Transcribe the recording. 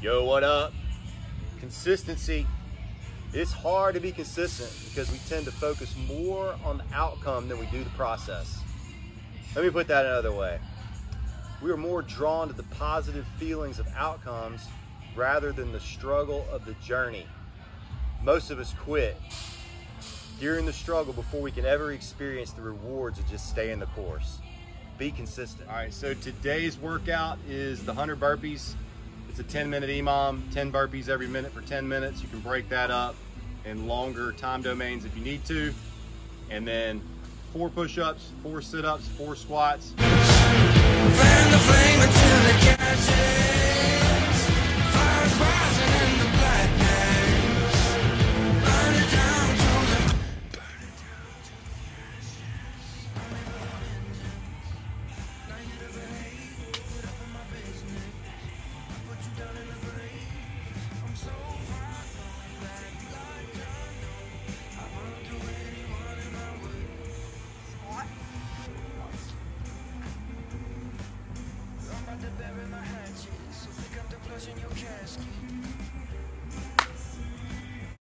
Yo, what up? Consistency. It's hard to be consistent because we tend to focus more on the outcome than we do the process. Let me put that another way. We are more drawn to the positive feelings of outcomes rather than the struggle of the journey. Most of us quit during the struggle before we can ever experience the rewards of just staying the course. Be consistent. All right, so today's workout is the 100 burpees it's a 10 minute EMOM, 10 burpees every minute for 10 minutes. You can break that up in longer time domains if you need to. And then four push-ups, four sit-ups, four squats. In your casket.